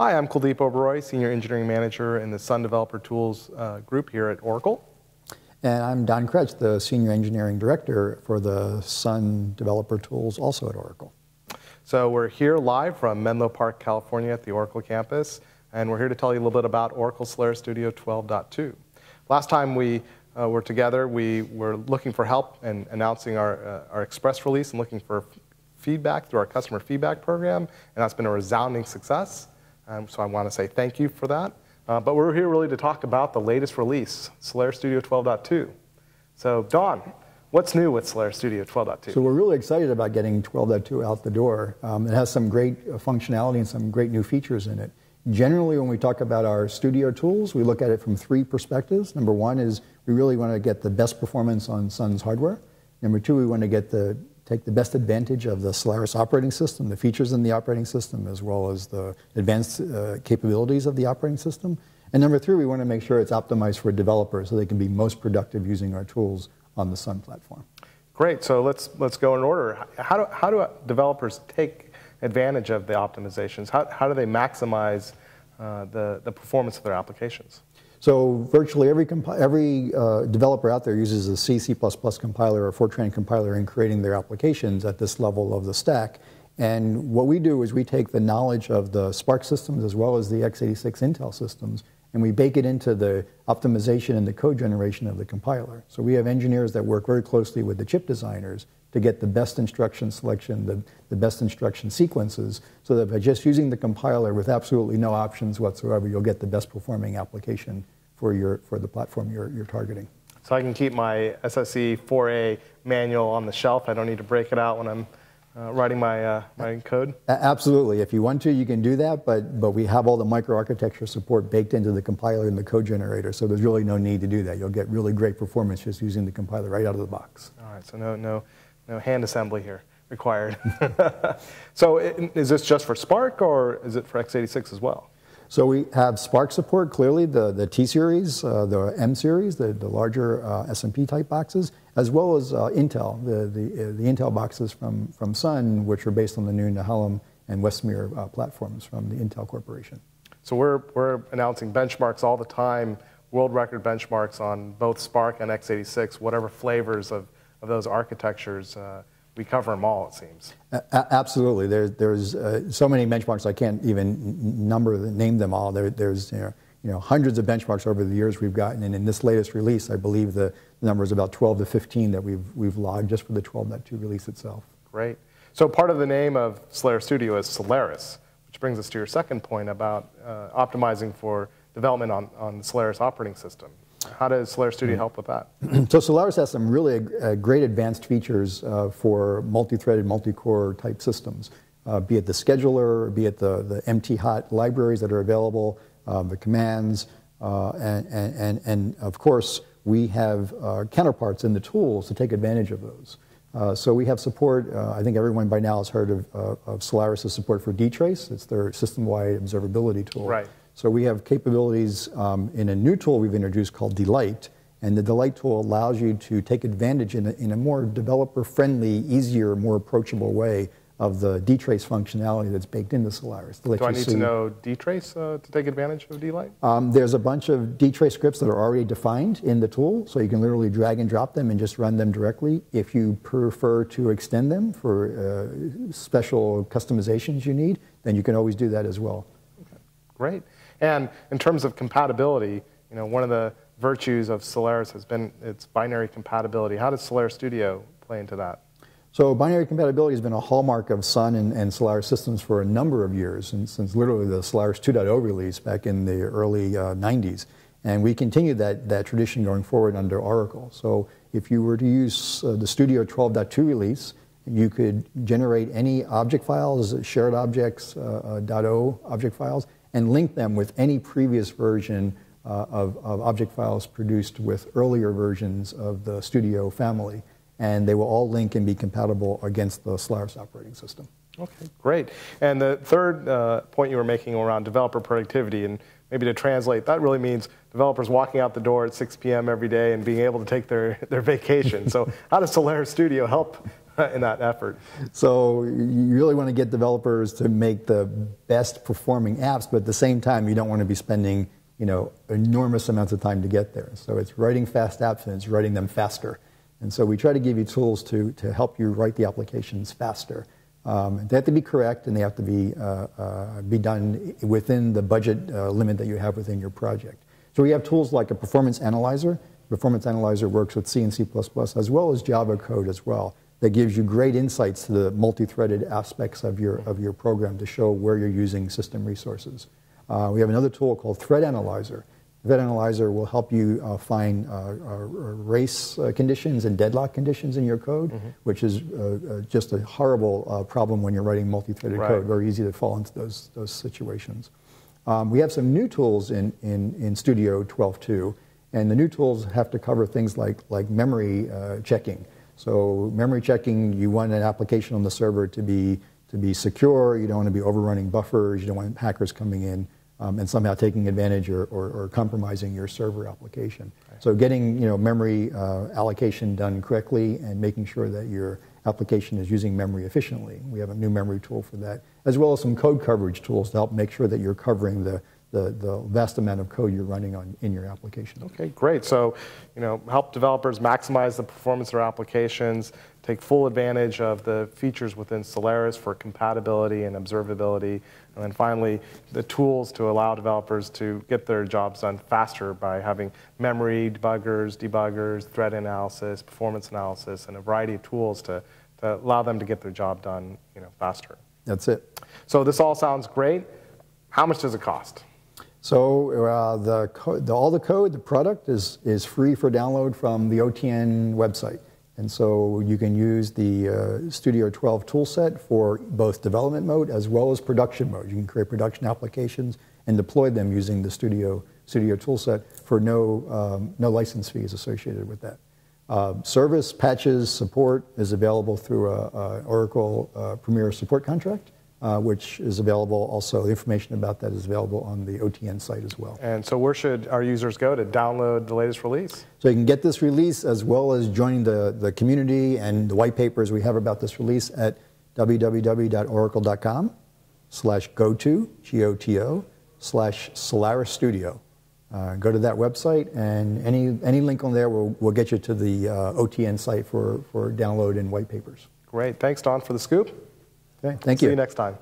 Hi, I'm Kuldip Oberoi, Senior Engineering Manager in the Sun Developer Tools uh, group here at Oracle. And I'm Don Kretsch, the Senior Engineering Director for the Sun Developer Tools, also at Oracle. So we're here live from Menlo Park, California at the Oracle campus, and we're here to tell you a little bit about Oracle Solaris Studio 12.2. Last time we uh, were together, we were looking for help and announcing our, uh, our express release and looking for feedback through our customer feedback program, and that's been a resounding success. Um, so I want to say thank you for that. Uh, but we're here really to talk about the latest release, Solaris Studio 12.2. So Don, what's new with Solaris Studio 12.2? So we're really excited about getting 12.2 out the door. Um, it has some great uh, functionality and some great new features in it. Generally, when we talk about our studio tools, we look at it from three perspectives. Number one is we really want to get the best performance on Sun's hardware. Number two, we want to get the take the best advantage of the Solaris operating system, the features in the operating system, as well as the advanced uh, capabilities of the operating system. And number three, we want to make sure it's optimized for developers so they can be most productive using our tools on the Sun platform. Great. So let's let's go in order. How do how do developers take advantage of the optimizations? How how do they maximize uh, the the performance of their applications? So virtually every, every uh, developer out there uses a C, C++ compiler or Fortran compiler in creating their applications at this level of the stack. And what we do is we take the knowledge of the SPARC systems as well as the x86 Intel systems and we bake it into the optimization and the code generation of the compiler. So we have engineers that work very closely with the chip designers to get the best instruction selection, the, the best instruction sequences, so that by just using the compiler with absolutely no options whatsoever, you'll get the best performing application for, your, for the platform you're, you're targeting. So I can keep my SSE 4A manual on the shelf. I don't need to break it out when I'm uh, writing my, uh, my code? Absolutely. If you want to, you can do that, but, but we have all the microarchitecture support baked into the compiler and the code generator, so there's really no need to do that. You'll get really great performance just using the compiler right out of the box. All right, so no, no, no hand assembly here required. so is this just for SPARC or is it for x86 as well? So we have SPARC support, clearly, the, the T series, uh, the M series, the, the larger uh, SMP type boxes, as well as uh, Intel, the, the, uh, the, Intel boxes from, from Sun, which are based on the new Nehalem and Westmere uh, platforms from the Intel Corporation. So we're, we're announcing benchmarks all the time, world record benchmarks on both Spark and x86, whatever flavors of, of those architectures uh, we cover them all, it seems. A absolutely. There, there's uh, so many benchmarks, I can't even number, name them all. There, there's you know, you know, hundreds of benchmarks over the years we've gotten, and in this latest release, I believe the, number is about 12 to 15 that we've, we've logged just for the 12.2 release itself. Great. So part of the name of Solaris Studio is Solaris, which brings us to your second point about uh, optimizing for development on, on the Solaris operating system. How does Solaris Studio help with that? so Solaris has some really uh, great advanced features uh, for multi-threaded, multi-core type systems, uh, be it the scheduler, be it the, the MT-hot libraries that are available, uh, the commands, uh, and, and, and, of course, we have uh, counterparts in the tools to take advantage of those. so we have support, I think everyone by now has heard of, of Solaris' support for dtrace. It's their system-wide observability tool. Right. So we have capabilities um, in a new tool we've introduced called DLight. And the DLight tool allows you to take advantage in a, in a more developer-friendly, easier, more approachable way of the dtrace functionality that's baked into Solaris. Do I need see, to know dtrace uh, to take advantage of DLight? Um, there's a bunch of dtrace scripts that are already defined in the tool, so you can literally drag and drop them and just run them directly. If you prefer to extend them for uh, special customizations you need, then you can always do that as well. Okay. Great. And in terms of compatibility, you know, one of the virtues of Solaris has been its binary compatibility. How does Solaris Studio play into that? So binary compatibility has been a hallmark of Sun and, and Solaris systems for a number of years, and since literally the Solaris 2.0 release back in the early uh, 90s. And we continue that, that tradition going forward under Oracle. So if you were to use uh, the Studio 12.2 release, you could generate any object files, shared objects, uh, uh .o object files, and link them with any previous version uh, of, of, object files produced with earlier versions of the Studio family. And they will all link and be compatible against the Solaris operating system. Okay, great. And the third uh, point you were making around developer productivity, and maybe to translate, that really means developers walking out the door at 6 p.m. every day and being able to take their, their vacation. so how does Solaris Studio help in that effort. So you really want to get developers to make the best performing apps, but at the same time, you don't want to be spending you know enormous amounts of time to get there. So it's writing fast apps and it's writing them faster. And so we try to give you tools to, to help you write the applications faster. Um, they have to be correct and they have to be, uh, uh, be done within the budget uh, limit that you have within your project. So we have tools like a performance analyzer. Performance analyzer works with C and C++ as well as Java code as well. That gives you great insights to the multi-threaded aspects of your, of your program to show where you're using system resources. Uh, we have another tool called Thread Analyzer. Thread Analyzer will help you uh, find uh, uh race uh, conditions and deadlock conditions in your code, mm-hmm. which is uh, just a horrible problem when you're writing multi-threaded right. code. Very easy to fall into those, those situations. Um, we have some new tools in, in, in Studio 12.2, and the new tools have to cover things like, like memory checking. So memory checking, you want an application on the server to be, to be secure, you don't want to be overrunning buffers, you don't want hackers coming in um, and somehow taking advantage or, or, or, compromising your server application. So getting you know, memory uh, allocation done correctly and making sure that your application is using memory efficiently. We have a new memory tool for that, as well as some code coverage tools to help make sure that you're covering the, the, the vast amount of code you're running on in your application. Okay, great. So, you know, help developers maximize the performance of their applications, take full advantage of the features within Solaris for compatibility and observability, and then finally, the tools to allow developers to get their jobs done faster by having memory debuggers, debuggers, thread analysis, performance analysis, and a variety of tools to, to allow them to get their job done you know, faster. That's it. So this all sounds great. How much does it cost? So uh, the, the, all the code, the product is, is free for download from the OTN website. And so you can use the uh, Studio 12 toolset for both development mode as well as production mode. You can create production applications and deploy them using the Studio, Studio toolset for no, um, no license fees associated with that. Uh, service, patches, support is available through a, Oracle uh, Premier support contract uh, which is available also. The information about that is available on the OTN site as well. And so, where should our users go to download the latest release? So, you can get this release as well as joining the, the community and the white papers we have about this release at www.oracle.com slash go to, G O T O, slash Solaris Studio. Uh, go to that website, and any, any link on there will, will get you to the uh, OTN site for, for download and white papers. Great. Thanks, Don, for the scoop. Okay, thank See you. See you next time.